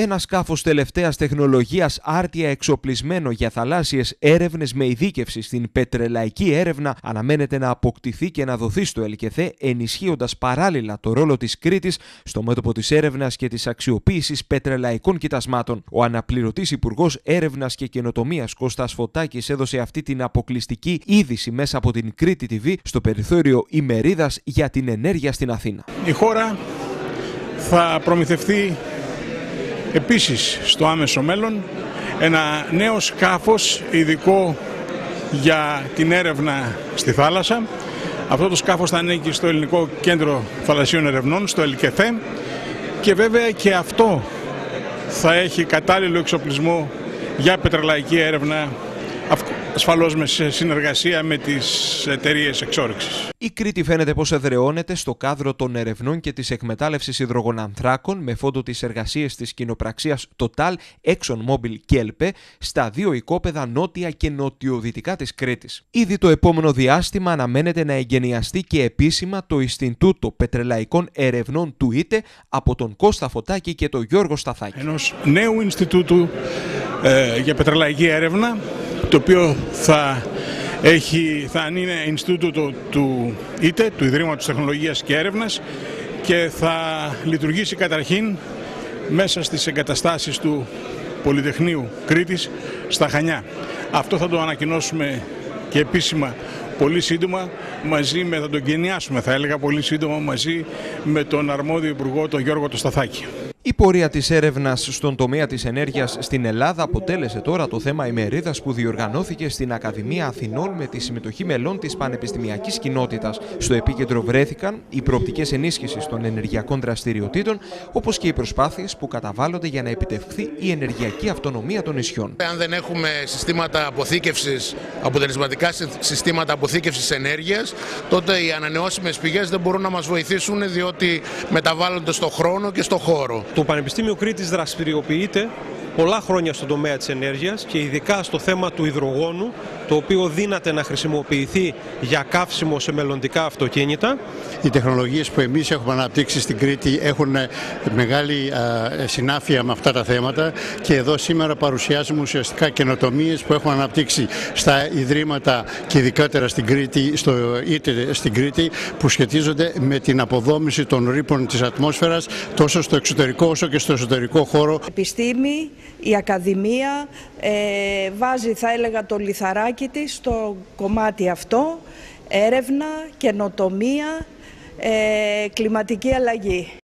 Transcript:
Ένα σκάφος τελευταίας τεχνολογίας άρτια εξοπλισμένο για θαλάσσιες έρευνες με ειδίκευση στην πετρελαϊκή έρευνα αναμένεται να αποκτηθεί και να δοθεί στο ΕΛΚΕΘΕ, ενισχύοντας παράλληλα το ρόλο της Κρήτης στο μέτωπο της έρευνας και της αξιοποίησης πετρελαϊκών κοιτασμάτων. Ο αναπληρωτής Υπουργός Έρευνας και Καινοτομίας Κώστας Φωτάκης έδωσε αυτή την αποκλειστική είδηση μέσα από την Κρήτη TV στο περιθώριο ημερίδας για την ενέργεια στην Αθήνα. Η χώρα θα προμηθευτεί επίσης στο άμεσο μέλλον ένα νέο σκάφος ειδικό για την έρευνα στη θάλασσα. Αυτό το σκάφος θα ανήκει στο Ελληνικό Κέντρο Θαλασσίων Ερευνών, στο ΕΛΚΕΘΕ και βέβαια και αυτό θα έχει κατάλληλο εξοπλισμό για πετρελαϊκή έρευνα ασφαλώς με συνεργασία με τις εταιρείες εξόρυξης. Η Κρήτη φαίνεται πως εδρεώνεται στο κάδρο των ερευνών και της εκμετάλλευσης υδρογονανθράκων με φόντο τις εργασίες της κοινοπραξίας Total, ExxonMobil και ΕΛΠΕ στα δύο οικόπεδα νότια και νοτιοδυτικά της Κρήτης. Ήδη το επόμενο διάστημα αναμένεται να εγκαινιαστεί και επίσημα το Ινστιτούτο Πετρελαϊκών Ερευνών του ΙΤΕ από τον Κώστα Φωτάκη και τον Γιώργο Σταθάκη. Ενός νέου Ινστιτούτου ε, για πετρελαϊκή έρευνα το οποίο θα, έχει, θα είναι Ινστιτούτο του ΙΤΕ, του Ιδρύματος Τεχνολογίας και Έρευνας και θα λειτουργήσει καταρχήν μέσα στις εγκαταστάσεις του Πολυτεχνείου Κρήτης στα Χανιά. Αυτό θα το ανακοινώσουμε και επίσημα πολύ σύντομα μαζί με, θα τον γενιάσουμε θα έλεγα πολύ σύντομα μαζί με τον αρμόδιο υπουργό τον Γιώργο Τοσταθάκη. Η πορεία της έρευνας στον τομέα της ενέργειας στην Ελλάδα αποτέλεσε τώρα το θέμα ημερίδας που διοργανώθηκε στην Ακαδημία Αθηνών με τη συμμετοχή μελών της πανεπιστημιακής κοινότητας. Στο επίκεντρο βρέθηκαν οι προοπτικές ενίσχυσης των ενεργειακών δραστηριοτήτων, όπως και οι προσπάθειες που καταβάλλονται για να επιτευχθεί η ενεργειακή αυτονομία των νησιών. Αν δεν έχουμε συστήματα αποθήκευσης, αποτελεσματικά συστήματα αποθήκευσης ενέργειας, τότε οι ανανεώσιμες πηγές δεν μπορούν να μας βοηθήσουν διότι μεταβάλλονται στο χρόνο και στο χώρο. Το Πανεπιστήμιο Κρήτης δραστηριοποιείται πολλά χρόνια στον τομέα της ενέργειας και ειδικά στο θέμα του υδρογόνου, το οποίο δύναται να χρησιμοποιηθεί για καύσιμο σε μελλοντικά αυτοκίνητα. Οι τεχνολογίες που εμείς έχουμε αναπτύξει στην Κρήτη έχουν μεγάλη συνάφεια με αυτά τα θέματα και εδώ σήμερα παρουσιάζουμε ουσιαστικά καινοτομίες που έχουμε αναπτύξει στα ιδρύματα και ειδικότερα στην Κρήτη, στο, είτε στην Κρήτη που σχετίζονται με την αποδόμηση των ρήπων της ατμόσφαιρας τόσο στο εξωτερικό όσο και στο εσωτερικό χώρο. Επιστήμη, η Ακαδημία ε, βάζει θα έλεγα το λιθαράκι της στο κομμάτι αυτό, έρευνα, καινοτομία, ε, κλιματική αλλαγή.